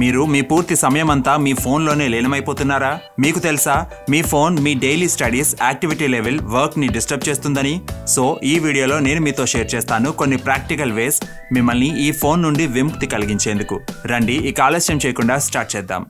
మీరు మీ పూర్తి సమయం అంతా మీ ఫోన్లోనే లీనమైపోతున్నారా? మీకు తెలుసా మీ ఫోన్ మీ డైలీ స్టడీస్ యాక్టివిటీ లెవెల్ వర్క్ని డిస్టర్బ్ చేస్తుందని. సో ఈ వీడియోలో నేను మీతో షేర్ చేస్తాను కొన్ని ప్రాక్టికల్ వేస్ మిమ్మల్ని ఈ ఫోన్ నుండి విముక్తి కలిగించేందుకు. రండి ఇక ఆలస్యం చేయకుండా స్టార్ట్ చేద్దాం.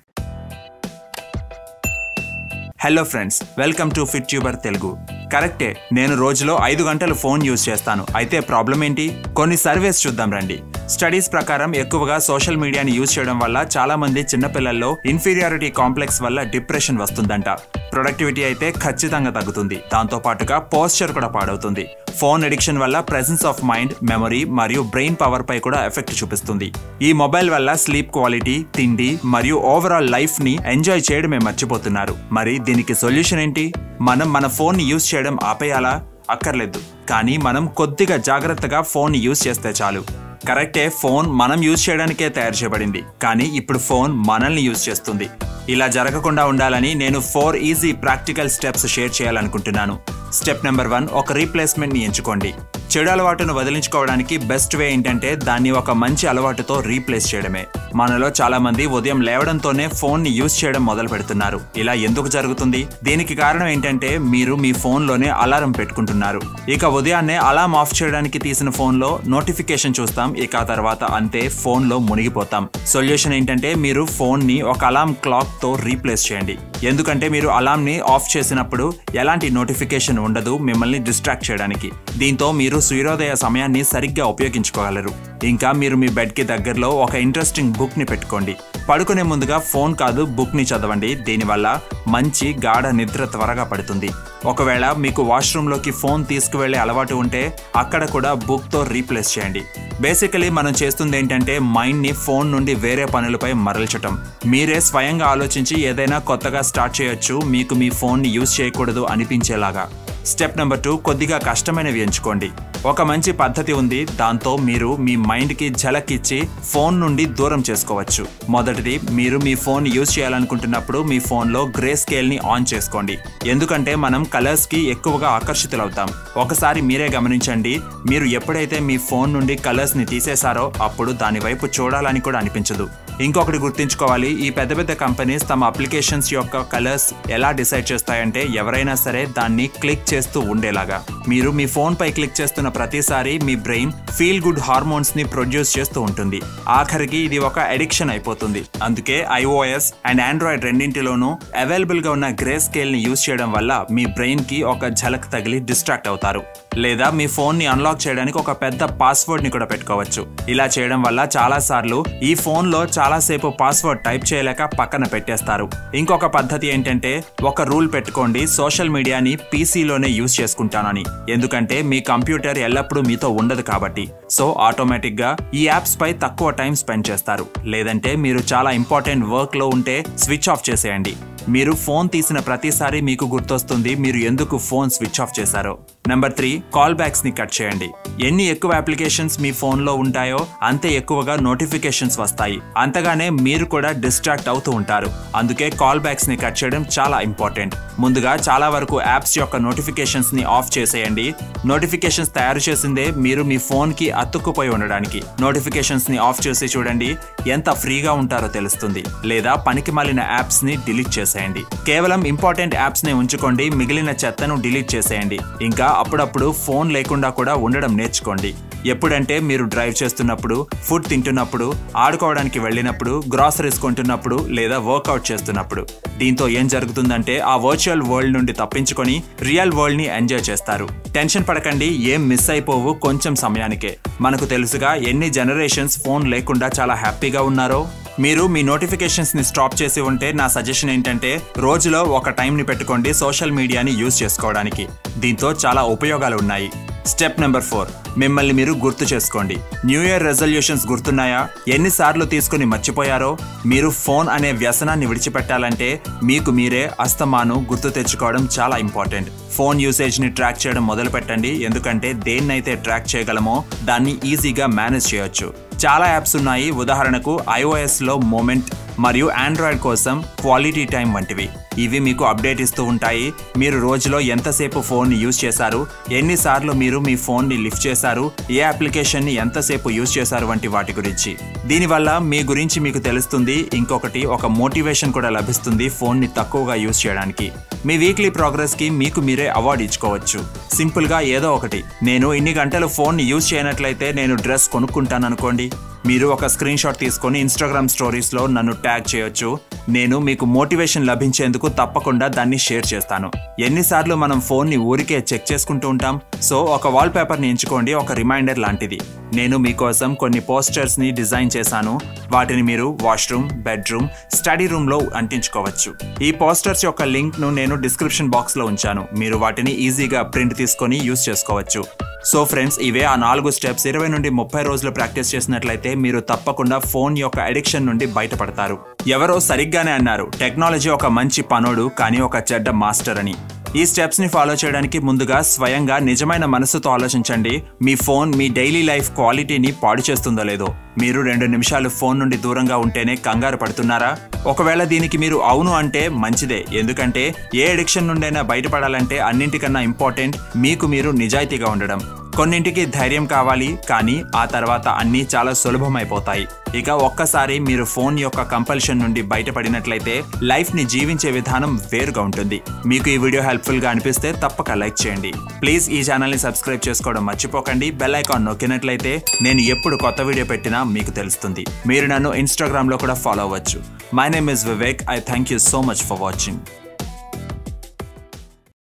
Hello friends welcome to Fit Tuber Telugu. కరెక్టే నేను రోజులో ఐదు గంటలు ఫోన్ యూజ్ చేస్తాను. అయితే ప్రాబ్లం ఏంటి? కొన్ని సర్వేస్ చూద్దాం రండి. స్టడీస్ ప్రకారం ఎక్కువగా సోషల్ మీడియాని యూజ్ చేయడం వల్ల చాలా మంది చిన్నపిల్లల్లో ఇన్ఫీరియారిటీ కాంప్లెక్స్ వల్ల డిప్రెషన్ వస్తుందంట. ప్రొడక్టివిటీ అయితే ఖచ్చితంగా తగ్గుతుంది. దాంతో పాటుగా పోస్చర్ కూడా పాడవుతుంది. ఫోన్ ఎడిక్షన్ వల్ల ప్రెసెన్స్ ఆఫ్ మైండ్ మెమరీ మరియు బ్రెయిన్ పవర్ పై కూడా ఎఫెక్ట్ చూపిస్తుంది. ఈ మొబైల్ వల్ల స్లీప్ క్వాలిటీ తిండి మరియు ఓవరాల్ లైఫ్ని ఎంజాయ్ చేయడమే మర్చిపోతున్నారు. మరి దీనికి సొల్యూషన్ ఏంటి? మనం మన ఫోన్ యూజ్ చేయడం ఆపేయాలా? అక్కర్లేదు. కానీ మనం కొద్దిగా జాగ్రత్తగా ఫోన్ యూజ్ చేస్తే చాలు. కరెక్టే ఫోన్ మనం యూజ్ చేయడానికే తయారు చేయబడింది. కానీ ఇప్పుడు ఫోన్ మనల్ని యూజ్ చేస్తుంది. ఇలా జరగకుండా ఉండాలని నేను four easy practical steps share చేయాలనుకుంటున్నాను. స్టెప్ నెంబర్ వన్ ఒక రీప్లేస్మెంట్ని ఎంచుకోండి. చెడు అలవాటును వదిలించుకోవడానికి బెస్ట్ వే ఏంటంటే దాన్ని ఒక మంచి అలవాటుతో రీప్లేస్ చేయడమే. మనలో చాలా మంది ఉదయం లేవడంతోనే ఫోన్ని యూజ్ చేయడం మొదలు పెడుతున్నారు. ఇలా ఎందుకు జరుగుతుంది? దీనికి కారణం ఏంటంటే మీరు మీ ఫోన్లోనే అలారం పెట్టుకుంటున్నారు. ఇక ఉదయాన్నే అలారం ఆఫ్ చేయడానికి తీసిన ఫోన్లో నోటిఫికేషన్ చూస్తాం. ఇక ఆ తర్వాత అంతే ఫోన్లో మునిగిపోతాం. సొల్యూషన్ ఏంటంటే మీరు ఫోన్ని ఒక అలారం క్లాక్తో రీప్లేస్ చేయండి. ఎందుకంటే మీరు అలారం ఆఫ్ చేసినప్పుడు ఎలాంటి నోటిఫికేషన్ ఉండదు మిమ్మల్ని డిస్ట్రాక్ట్ చేయడానికి. దీంతో మీరు సూర్యోదయ సమయాన్ని సరిగ్గా ఉపయోగించుకోగలరు. ఇంకా మీరు మీ బెడ్కి దగ్గరలో ఒక ఇంట్రెస్టింగ్ బుక్ని పెట్టుకోండి. పడుకునే ముందుగా ఫోన్ కాదు బుక్ని చదవండి. దీనివల్ల మంచి గాఢ నిద్ర త్వరగా పడుతుంది. ఒకవేళ మీకు వాష్రూమ్లోకి ఫోన్ తీసుకువెళ్ళే అలవాటు ఉంటే అక్కడ కూడా బుక్తో రీప్లేస్ చేయండి. బేసికలీ మనం చేస్తుంది ఏంటంటే మైండ్ని ఫోన్ నుండి వేరే పనులపై మరల్చటం. మీరే స్వయంగా ఆలోచించి ఏదైనా కొత్తగా స్టార్ట్ చేయొచ్చు మీకు మీ ఫోన్ని యూజ్ చేయకూడదు అనిపించేలాగా. స్టెప్ నెంబర్ టూ కొద్దిగా కష్టమైనవి ఎంచుకోండి. ఒక మంచి పద్ధతి ఉంది. దాంతో మీరు మీ మైండ్కి ఝలక్ ఇచ్చి ఫోన్ నుండి దూరం చేసుకోవచ్చు. మొదటిది మీరు మీ ఫోన్ యూజ్ చేయాలనుకుంటున్నప్పుడు మీ ఫోన్లో గ్రే స్కేల్ని ఆన్ చేసుకోండి. ఎందుకంటే మనం కలర్స్కి ఎక్కువగా ఆకర్షితులవుతాం. ఒకసారి మీరే గమనించండి. మీరు ఎప్పుడైతే మీ ఫోన్ నుండి కలర్స్ని తీసేశారో అప్పుడు దాని వైపు చూడాలని కూడా అనిపించదు. ఇంకొకటి గుర్తుంచుకోవాలి. ఈ పెద్ద పెద్ద కంపెనీస్ తమ అప్లికేషన్స్ యొక్క కలర్స్ ఎలా డిసైడ్ చేస్తాయంటే ఎవరైనా సరే దాన్ని క్లిక్ చేస్తూ ఉండేలాగా. మీరు మీ ఫోన్ పై క్లిక్ చేస్తున్న ప్రతిసారి మీ బ్రెయిన్ ఫీల్ గుడ్ హార్మోన్స్ని ప్రొడ్యూస్ చేస్తూ ఉంటుంది. ఆఖరికి ఇది ఒక అడిక్షన్ అయిపోతుంది. అందుకే ఐఓఎస్ అండ్ ఆండ్రాయిడ్ రెండింటిలోనూ అవైలబుల్గా ఉన్న గ్రే స్కేల్ని యూజ్ చేయడం వల్ల మీ బ్రెయిన్కి ఒక ఝలక్ తగిలి డిస్ట్రాక్ట్ అవుతారు. లేదా మీ ఫోన్ని అన్లాక్ చేయడానికి ఒక పెద్ద పాస్వర్డ్ని కూడా పెట్టుకోవచ్చు. ఇలా చేయడం వల్ల చాలా సార్లు ఈ ఫోన్లో చాలాసేపు పాస్వర్డ్ టైప్ చేయలేక పక్కన పెట్టేస్తారు. ఇంకొక పద్ధతి ఏంటంటే ఒక రూల్ పెట్టుకోండి. సోషల్ మీడియాని పీసీలోనే యూజ్ చేసుకుంటానని. ఎందుకంటే మీ కంప్యూటర్ ఎల్లప్పుడూ మీతో ఉండదు కాబట్టి. సో ఆటోమేటిక్గా ఈ యాప్స్ పై తక్కువ టైం స్పెండ్ చేస్తారు. లేదంటే మీరు చాలా ఇంపార్టెంట్ వర్క్లో ఉంటే స్విచ్ ఆఫ్ చేసేయండి. మీరు ఫోన్ తీసిన ప్రతిసారి మీకు గుర్తొస్తుంది మీరు ఎందుకు ఫోన్ స్విచ్ ఆఫ్ చేశారో. నెంబర్ త్రీ కాల్ బ్యాక్స్ని కట్ చేయండి. ఎన్ని ఎక్కువ అప్లికేషన్స్ మీ ఫోన్లో ఉంటాయో అంతే ఎక్కువగా నోటిఫికేషన్స్ వస్తాయి. అంతగానే మీరు కూడా డిస్ట్రాక్ట్ అవుతూ ఉంటారు. అందుకే కాల్ బ్యాక్స్ని కట్ చేయడం చాలా ఇంపార్టెంట్ ముందుగా చాలా వరకు యాప్స్ యొక్క నోటిఫికేషన్స్ని ఆఫ్ చేసేయండి. నోటిఫికేషన్స్ తయారు చేసిందే మీరు మీ ఫోన్కి అతుక్కుపోయి ఉండడానికి. నోటిఫికేషన్స్ని ఆఫ్ చేసి చూడండి ఎంత ఫ్రీగా ఉంటారో తెలుస్తుంది. లేదా పనికి మాలిన యాప్స్ని డిలీట్ చేసేయండి. కేవలం ఇంపార్టెంట్ యాప్స్ని ఉంచుకోండి మిగిలిన చెత్తను డిలీట్ చేసేయండి. ఇంకా అప్పుడప్పుడు ఫోన్ లేకుండా కూడా ఉండడం నేర్చుకోండి. ఎప్పుడంటే మీరు డ్రైవ్ చేస్తున్నప్పుడు ఫుడ్ తింటున్నప్పుడు ఆడుకోవడానికి వెళ్ళినప్పుడు గ్రాసరీస్ కొంటున్నప్పుడు లేదా వర్కౌట్ చేస్తున్నప్పుడు. దీంతో ఏం జరుగుతుందంటే ఆ వర్చువల్ వరల్డ్ నుండి తప్పించుకొని రియల్ వరల్డ్ని ఎంజాయ్ చేస్తారు. టెన్షన్ పడకండి ఏం మిస్ అయిపోవు కొంచెం సమయానికే. మనకు తెలుసుగా ఎన్ని జనరేషన్స్ ఫోన్ లేకుండా చాలా హ్యాపీగా ఉన్నారో. మీరు మీ నోటిఫికేషన్స్ని స్టాప్ చేసి ఉంటే నా సజెషన్ ఏంటంటే రోజులో ఒక టైంని పెట్టుకోండి సోషల్ మీడియాని యూజ్ చేసుకోవడానికి. దీంతో చాలా ఉపయోగాలు ఉన్నాయి. Step number four. మిమ్మల్ని మీరు గుర్తు చేసుకోండి. న్యూ ఇయర్ రెజల్యూషన్స్ గుర్తున్నాయా? ఎన్నిసార్లు తీసుకుని మర్చిపోయారో? మీరు ఫోన్ అనే వ్యసనాన్ని విడిచిపెట్టాలంటే మీకు మీరే అస్తమాను గుర్తు తెచ్చుకోవడం చాలా ఇంపార్టెంట్. ఫోన్ యూసేజ్ని ట్రాక్ చేయడం మొదలు పెట్టండి ఎందుకంటే దేన్నైతే ట్రాక్ చేయగలమో దాన్ని ఈజీగా మేనేజ్ చేయొచ్చు. చాలా యాప్స్ ఉన్నాయి. ఉదాహరణకు ఐఓఎస్లో మూమెంట్ మరియు ఆండ్రాయిడ్ కోసం క్వాలిటీ టైం వంటివి. ఇవి మీకు అప్డేట్ ఇస్తూ ఉంటాయి. మీరు రోజులో ఎంతసేపు ఫోన్ యూజ్ చేశారు? ఎన్నిసార్లు మీరు మీ ఫోన్ని లిఫ్ట్ చేశారు? ఏ అప్లికేషన్ని ఎంతసేపు యూజ్ చేశారు? వంటి వాటి గురించి. దీనివల్ల మీ గురించి మీకు తెలుస్తుంది. ఇంకొకటి ఒక మోటివేషన్ కూడా లభిస్తుంది ఫోన్ని తక్కువగా యూజ్ చేయడానికి. మీ వీక్లీ ప్రోగ్రెస్కి మీకు మీరే అవార్డు ఇచ్చుకోవచ్చు. సింపుల్గా ఏదో ఒకటి. నేను ఇన్ని గంటలు ఫోన్ యూజ్ చేయనట్లయితే నేను డ్రెస్ కొనుక్కుంటాను అనుకోండి మీరు ఒక స్క్రీన్ షాట్ తీసుకొని ఇన్స్టాగ్రామ్ స్టోరీస్లో నన్ను ట్యాగ్ చేయొచ్చు. నేను మీకు మోటివేషన్ లభించేందుకు తప్పకుండా దాన్ని షేర్ చేస్తాను. ఎన్నిసార్లు మనం ఫోన్ని ఊరికే చెక్ చేసుకుంటూ ఉంటాం? సో ఒక వాల్ పేపర్ని ఎంచుకోండి ఒక రిమైండర్ లాంటిది. నేను మీకోసం కొన్ని పోస్టర్స్ని డిజైన్ చేశాను. వాటిని మీరు వాష్రూమ్ బెడ్రూమ్ స్టడీ రూమ్లో అంటించుకోవచ్చు. ఈ పోస్టర్స్ యొక్క లింక్ను నేను డిస్క్రిప్షన్ బాక్స్లో ఉంచాను. మీరు వాటిని ఈజీగా ప్రింట్ తీసుకొని యూస్ చేసుకోవచ్చు. సో ఫ్రెండ్స్ ఇవే ఆ నాలుగు స్టెప్స్ ఇరవై నుండి ముప్పై రోజులు ప్రాక్టీస్ చేసినట్లయితే మీరు తప్పకుండా ఫోన్ యొక్క అడిక్షన్ నుండి బయటపడతారు. ఎవరో సరిగ్గానే అన్నారు టెక్నాలజీ ఒక మంచి పనోడు కానీ ఒక చెడ్డ మాస్టర్ అని. ఈ స్టెప్స్ని ఫాలో చేయడానికి ముందుగా స్వయంగా నిజమైన మనసుతో ఆలోచించండి. మీ ఫోన్ మీ డైలీ లైఫ్ క్వాలిటీని పాడు చేస్తుందో లేదో. మీరు రెండు నిమిషాలు ఫోన్ నుండి దూరంగా ఉంటేనే కంగారు పడుతున్నారా? ఒకవేళ దీనికి మీరు అవును అంటే మంచిదే. ఎందుకంటే ఏ అడిక్షన్ నుండైనా బయటపడాలంటే అన్నింటికన్నా ఇంపార్టెంట్ మీకు మీరు నిజాయితీగా ఉండడం. కొన్నింటికి ధైర్యం కావాలి కానీ ఆ తర్వాత అన్నీ చాలా సులభమైపోతాయి. ఇక ఒక్కసారి మీరు ఫోన్ యొక్క కంపల్షన్ నుండి బయటపడినట్లయితే లైఫ్ని జీవించే విధానం వేరుగా ఉంటుంది. మీకు ఈ వీడియో హెల్ప్ఫుల్గా అనిపిస్తే తప్పక లైక్ చేయండి. ప్లీజ్ ఈ ఛానల్ని సబ్స్క్రైబ్ చేసుకోవడం మర్చిపోకండి. బెల్ ఐకాన్ నొక్కినట్లయితే నేను ఎప్పుడు కొత్త వీడియో పెట్టినా మీకు తెలుస్తుంది. మీరు నన్ను ఇన్స్టాగ్రామ్లో కూడా ఫాలో అవ్వచ్చు. My name is Vivek I thank you so much for watching